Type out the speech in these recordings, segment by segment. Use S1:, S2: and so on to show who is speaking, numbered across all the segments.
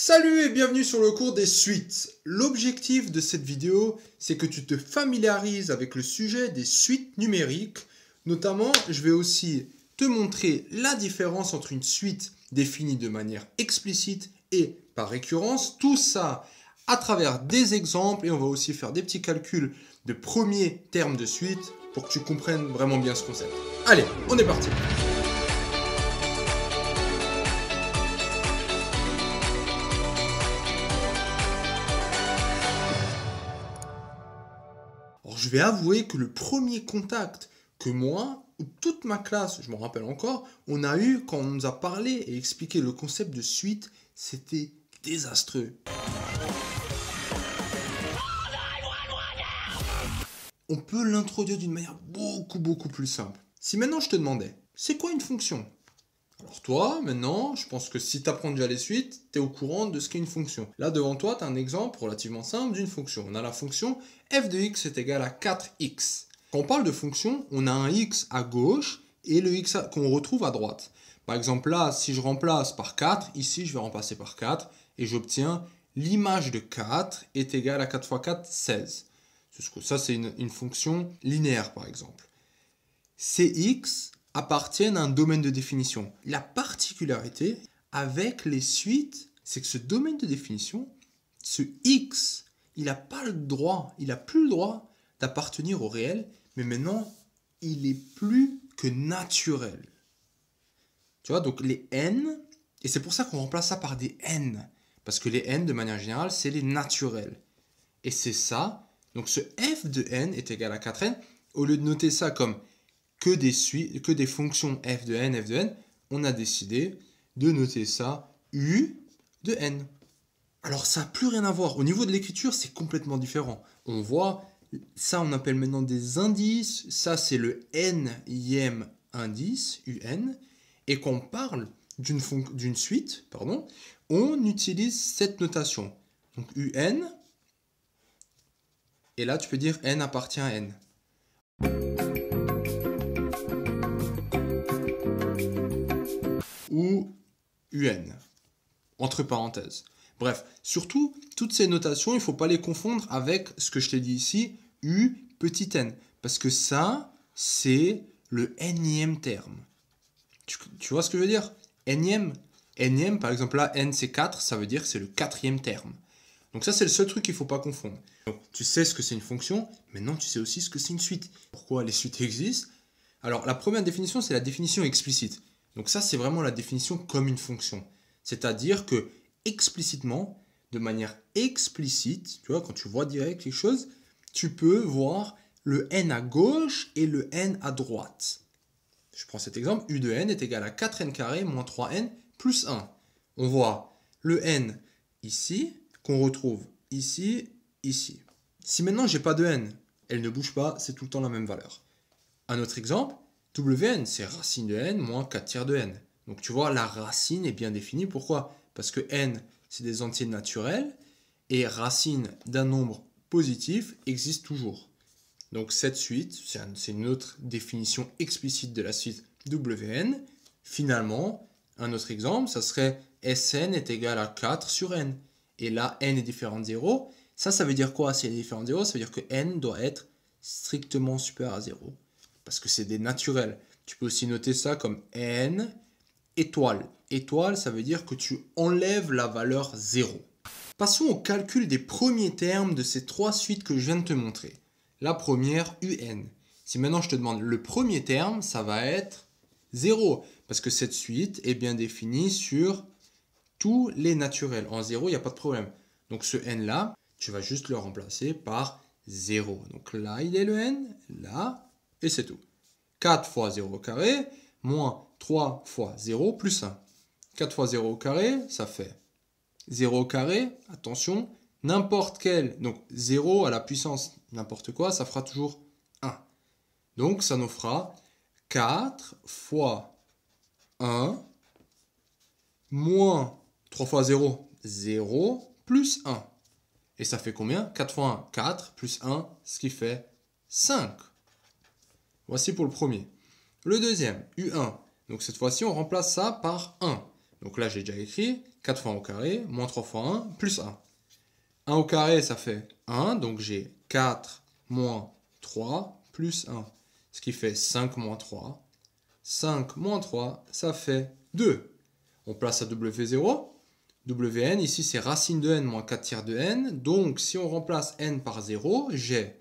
S1: Salut et bienvenue sur le cours des suites. L'objectif de cette vidéo, c'est que tu te familiarises avec le sujet des suites numériques. Notamment, je vais aussi te montrer la différence entre une suite définie de manière explicite et par récurrence. Tout ça à travers des exemples et on va aussi faire des petits calculs de premiers termes de suite pour que tu comprennes vraiment bien ce concept. Allez, on est parti je vais avouer que le premier contact que moi, ou toute ma classe, je me rappelle encore, on a eu quand on nous a parlé et expliqué le concept de suite, c'était désastreux. On peut l'introduire d'une manière beaucoup beaucoup plus simple. Si maintenant je te demandais, c'est quoi une fonction? Alors toi, maintenant, je pense que si tu apprends déjà les suites, tu es au courant de ce qu'est une fonction. Là, devant toi, tu as un exemple relativement simple d'une fonction. On a la fonction f de x est égal à 4x. Quand on parle de fonction, on a un x à gauche et le x qu'on retrouve à droite. Par exemple, là, si je remplace par 4, ici, je vais remplacer par 4 et j'obtiens l'image de 4 est égale à 4 fois 4, 16. Ça, c'est une, une fonction linéaire, par exemple. Cx appartiennent à un domaine de définition. La particularité avec les suites, c'est que ce domaine de définition, ce X, il n'a pas le droit, il n'a plus le droit d'appartenir au réel, mais maintenant, il est plus que naturel. Tu vois, donc les n, et c'est pour ça qu'on remplace ça par des n, parce que les n, de manière générale, c'est les naturels. Et c'est ça, donc ce f de n est égal à 4n, au lieu de noter ça comme que des, que des fonctions f de n, f de n, on a décidé de noter ça u de n. Alors ça n'a plus rien à voir. Au niveau de l'écriture, c'est complètement différent. On voit, ça on appelle maintenant des indices. Ça c'est le n-ième indice, un. Et quand on parle d'une suite, pardon, on utilise cette notation. Donc un. Et là tu peux dire n appartient à n. UN, entre parenthèses. Bref, surtout, toutes ces notations, il ne faut pas les confondre avec ce que je t'ai dit ici, U petit n. Parce que ça, c'est le nième terme. Tu, vois ce que je veux dire? Nième. Nième, par exemple là, n c'est 4, ça veut dire que c'est le quatrième terme. Donc ça, c'est le seul truc qu'il ne faut pas confondre. Tu sais ce que c'est une fonction, maintenant tu sais aussi ce que c'est une suite. Pourquoi les suites existent? Alors, la première définition, c'est la définition explicite. Donc ça, c'est vraiment la définition comme une fonction. C'est-à-dire que explicitement, de manière explicite, tu vois, quand tu vois direct quelque chose, tu peux voir le n à gauche et le n à droite. Je prends cet exemple, u de n est égal à 4n carré moins 3n plus 1. On voit le n ici, qu'on retrouve ici, ici. Si maintenant j'ai pas de n, elle ne bouge pas, c'est tout le temps la même valeur. Un autre exemple, Wn, c'est racine de n moins 4 tiers de n. Donc tu vois, la racine est bien définie. Pourquoi? Parce que n, c'est des entiers naturels, et racine d'un nombre positif existe toujours. Donc cette suite, c'est une autre définition explicite de la suite Wn. Finalement, un autre exemple, ça serait Sn est égal à 4 sur n. Et là, n est différent de 0. Ça, ça veut dire quoi si elle est différente de 0 Ça veut dire que n doit être strictement supérieur à 0 parce que c'est des naturels. Tu peux aussi noter ça comme n étoile. Étoile, ça veut dire que tu enlèves la valeur 0. Passons au calcul des premiers termes de ces trois suites que je viens de te montrer. La première, un. Si maintenant je te demande le premier terme, ça va être 0, parce que cette suite est bien définie sur tous les naturels. En 0, il n'y a pas de problème. Donc ce n là, tu vas juste le remplacer par 0. Donc là, il est le n, là, et c'est tout. 4 fois 0 au carré, moins 3 fois 0 plus 1. 4 fois 0 au carré, ça fait 0 au carré, attention, n'importe quel, donc 0 à la puissance n'importe quoi, ça fera toujours 1. Donc ça nous fera 4 fois 1 moins 3 fois 0, 0, plus 1. Et ça fait combien? 4 fois 1, 4, plus 1, ce qui fait 5. Voici pour le premier. Le deuxième, U1. Donc cette fois-ci, on remplace ça par 1. Donc là, j'ai déjà écrit 4 fois 1 au carré, moins 3 fois 1, plus 1. 1 au carré, ça fait 1, donc j'ai 4 moins 3 plus 1, ce qui fait 5 moins 3. 5 moins 3, ça fait 2. On place à W0. Wn, ici, c'est racine de n moins 4 tiers de n. Donc, si on remplace n par 0, j'ai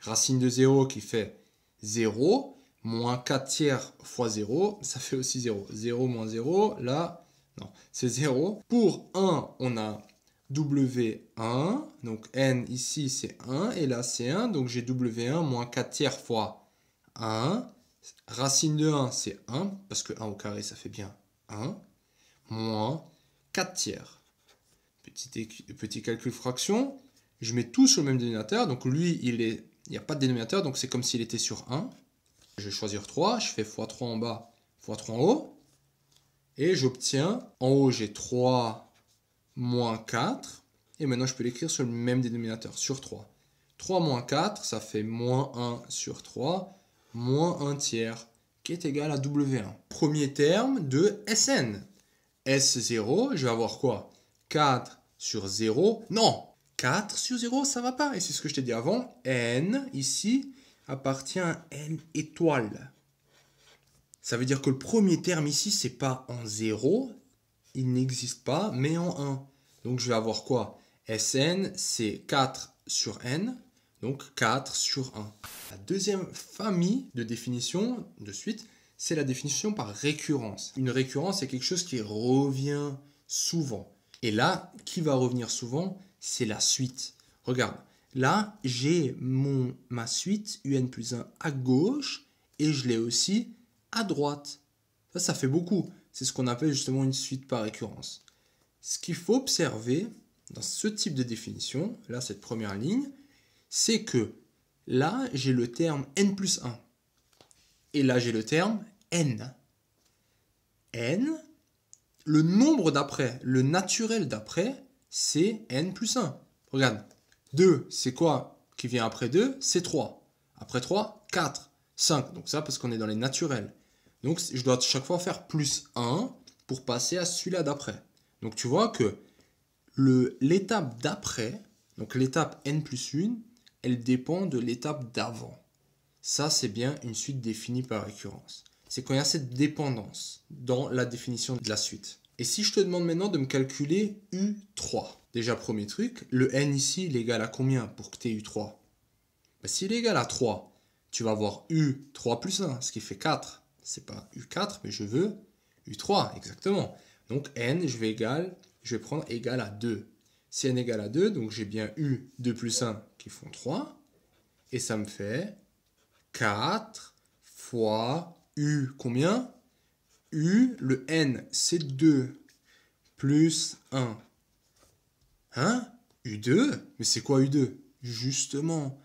S1: racine de 0 qui fait 0, moins 4 tiers fois 0, ça fait aussi 0. 0 moins 0, là, non, c'est 0. Pour 1, on a W1, donc n ici c'est 1, et là c'est 1, donc j'ai W1 moins 4 tiers fois 1. Racine de 1 c'est 1, parce que 1 au carré ça fait bien 1, moins 4 tiers. Petit, petit calcul fraction, je mets tout sur le même dénominateur, donc lui il est, il n'y a pas de dénominateur, donc c'est comme s'il était sur 1. Je vais choisir 3, je fais x3 en bas, x3 en haut. Et j'obtiens, en haut j'ai 3 moins 4. Et maintenant je peux l'écrire sur le même dénominateur, sur 3. 3 moins 4, ça fait moins 1 sur 3, moins 1 tiers, qui est égal à W1. Premier terme de Sn. S0, je vais avoir quoi? 4 sur 0. Non 4 sur 0, ça va pas. Et c'est ce que je t'ai dit avant. N, ici, appartient à n étoile. Ça veut dire que le premier terme ici, c'est pas en 0, il n'existe pas, mais en 1. Donc je vais avoir quoi? Sn, c'est 4 sur n, donc 4 sur 1. La deuxième famille de définition, de suite, c'est la définition par récurrence. Une récurrence, c'est quelque chose qui revient souvent. Et là, qui va revenir souvent? C'est la suite. Regarde, Là, j'ai mon ma suite un plus 1 à gauche et je l'ai aussi à droite. Ça, ça fait beaucoup. C'est ce qu'on appelle justement une suite par récurrence. Ce qu'il faut observer dans ce type de définition, là, cette première ligne, c'est que là, j'ai le terme n plus 1. Et là, j'ai le terme n. n, le nombre d'après, le naturel d'après, c'est n plus 1. Regarde, 2, c'est quoi qui vient après 2 C'est 3. Après 3, 4, 5. Donc ça, parce qu'on est dans les naturels. Donc je dois chaque fois faire plus 1 pour passer à celui-là d'après. Donc tu vois que l'étape d'après, donc l'étape n plus 1, elle dépend de l'étape d'avant. Ça, c'est bien une suite définie par récurrence. C'est quand il y a cette dépendance dans la définition de la suite. Et si je te demande maintenant de me calculer U3, Déjà, premier truc, le n ici, il est égal à combien pour que tu aies eu 3 ben, S'il est égal à 3, tu vas avoir u 3 plus 1, ce qui fait 4. C'est pas u4, mais je veux u3, exactement. Donc n, je vais, égal, je vais prendre égal à 2. Si n égale à 2, donc j'ai bien u 2 plus 1 qui font 3. Et ça me fait 4 fois u combien? U, le n, c'est 2 plus 1 Hein? U2 Mais c'est quoi U2 Justement,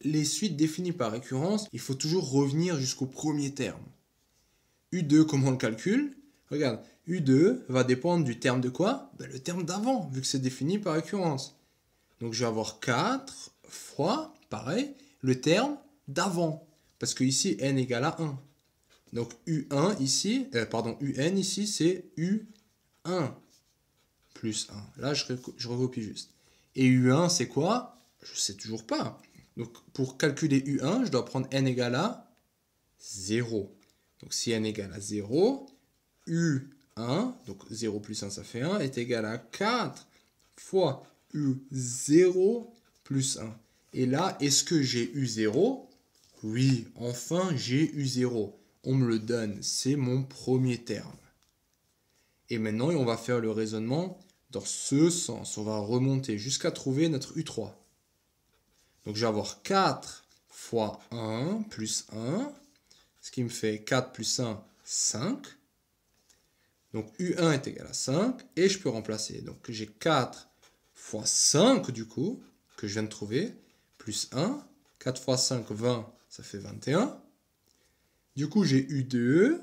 S1: les suites définies par récurrence, il faut toujours revenir jusqu'au premier terme. U2, comment on le calcule? Regarde, U2 va dépendre du terme de quoi? Ben, Le terme d'avant, vu que c'est défini par récurrence. Donc je vais avoir 4 fois, pareil, le terme d'avant. Parce que ici, n égale à 1. Donc U1 ici, euh, pardon, UN ici, c'est U1 plus 1. Là, je, je recopie juste. Et U1, c'est quoi? Je ne sais toujours pas. Donc, pour calculer U1, je dois prendre n égale à 0. Donc, si n égale à 0, U1, donc 0 plus 1, ça fait 1, est égal à 4 fois U0 plus 1. Et là, est-ce que j'ai U0 Oui, enfin, j'ai U0. On me le donne, c'est mon premier terme. Et maintenant, on va faire le raisonnement dans ce sens. On va remonter jusqu'à trouver notre U3. Donc je vais avoir 4 fois 1 plus 1, ce qui me fait 4 plus 1, 5. Donc U1 est égal à 5, et je peux remplacer. Donc j'ai 4 fois 5 du coup, que je viens de trouver, plus 1. 4 fois 5, 20, ça fait 21. Du coup j'ai U2,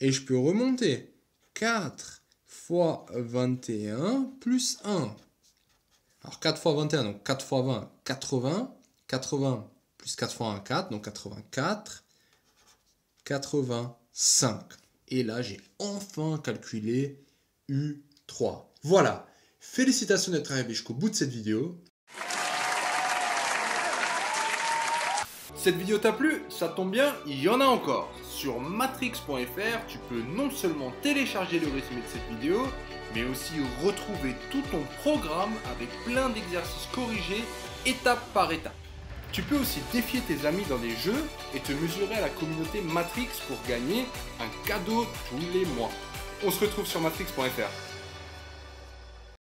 S1: et je peux remonter. 4 fois 21 plus 1. Alors 4 fois 21, donc 4 fois 20, 80. 80 plus 4 fois 1, 4, donc 84. 85. Et là, j'ai enfin calculé U3. 3. Voilà. Félicitations d'être arrivé jusqu'au bout de cette vidéo.
S2: Cette vidéo t'a plu Ça tombe bien, il y en a encore. Sur matrix.fr, tu peux non seulement télécharger le résumé de cette vidéo, mais aussi retrouver tout ton programme avec plein d'exercices corrigés étape par étape. Tu peux aussi défier tes amis dans des jeux et te mesurer à la communauté Matrix pour gagner un cadeau tous les mois. On se retrouve sur matrix.fr.